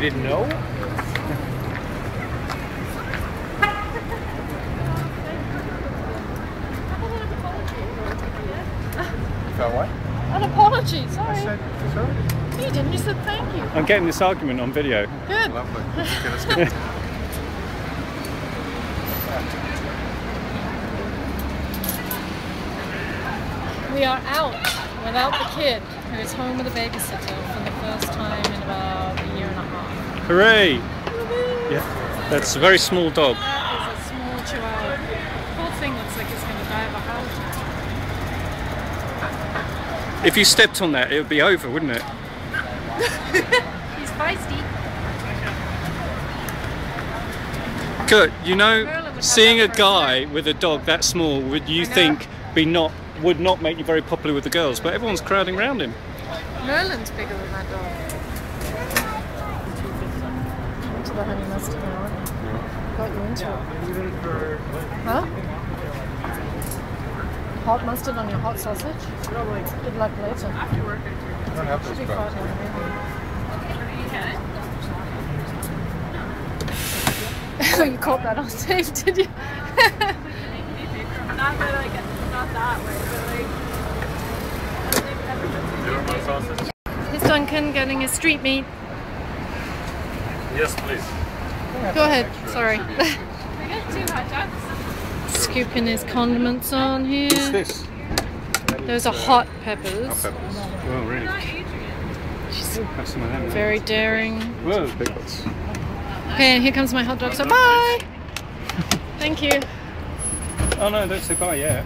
didn't know? Felt what? An apology, I sorry. said, sorry. You didn't, you said thank you. I'm getting this argument on video. Good. Lovely. Okay. We are out without the kid who is home with a babysitter for the first time in about a year and a half. Hooray! Yeah, that's a very small dog. That is a small chihuahua. Thing looks like it's going to die of a heart attack. If you stepped on that, it would be over, wouldn't it? He's feisty. Kurt, you know, Merlin would have seeing a guy with a dog that small would you think be not would not make you very popular with the girls, but everyone's crowding around him. Merlin's bigger than that dog. Into the honey mustard now, aren't? Got you into it. Huh? Hot mustard on your hot sausage? Good luck later. I don't have those Be problems. Oh, you caught that on tape, did you? Not that like not that way, but like. Here's Duncan getting his street meat. Yes, please. Go ahead, sorry. I got two hot dogs. Scooping his condiments on here. What's this? Those are hot peppers. Hot peppers. Oh, really? Have some of them. then. Very daring. Whoa. Big ones. Okay, and here comes my hot dog. So bye. Thank you. Oh no, don't say bye yet.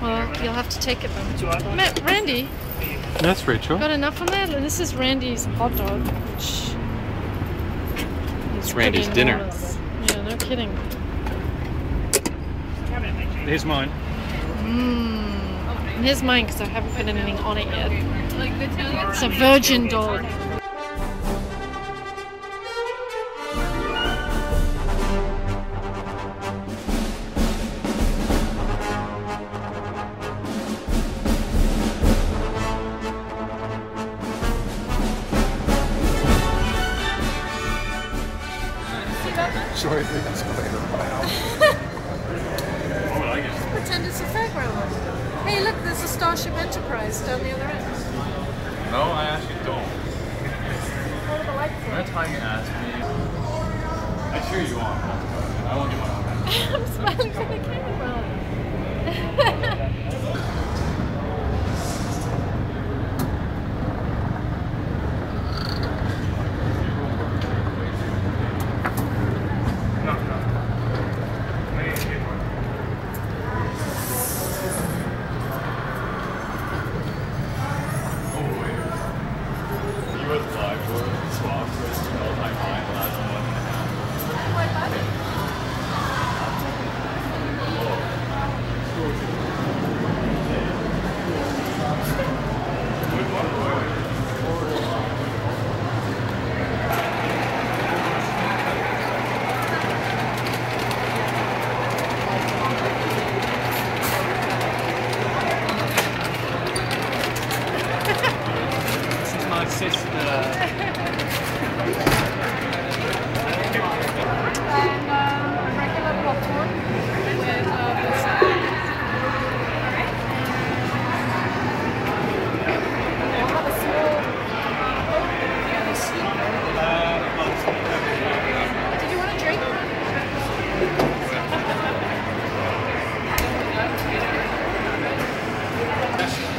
Well, you'll have to take it then. Ma- Randy, That's Rachel. got enough on there? This is Randy's hot dog. Shh. It's Randy's dinner. enormous. Yeah, no kidding. Here's mine. Mmm. And here's mine because I haven't put anything on it yet. Like the Italian. It's a virgin dog. Joy Lee's later. Pretend it's a fairground. Hey, look, there's a Starship Enterprise down the other end. No, I actually don't. What are the lights That time you asked me, I cheer you on. I won't get my. I'm smiling for the camera. No, no. I need to get one. Oh, wait. US LIBOR swaps are all-time high in the last month and a half. This is my sister. And um, a regular popcorn with uh, the salad. I'll have a small. Did you want a smell of the other side. Did you want a drink? One?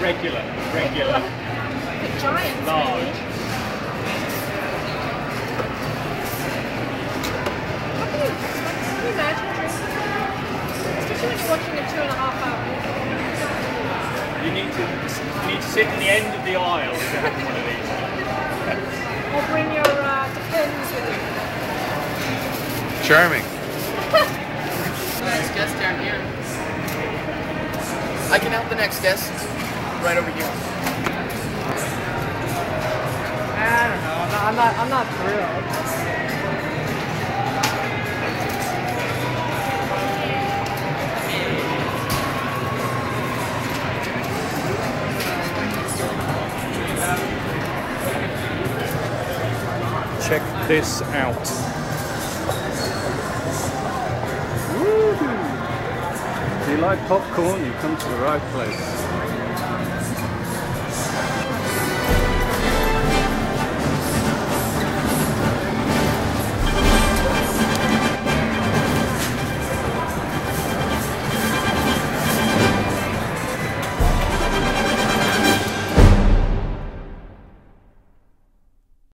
Regular, regular, regular, The giant. How can you, can you imagine drinking that? Especially when you're watching a two and a half hour movie. You need to you need to sit in the end of the aisle if you're having one of these. Or bring your uh, depends with you. Charming. Nice guest down here. I can help the next guest. Right over here. I don't know. I'm not. I'm not, I'm not thrilled. Check this out. If you like popcorn, you come to the right place.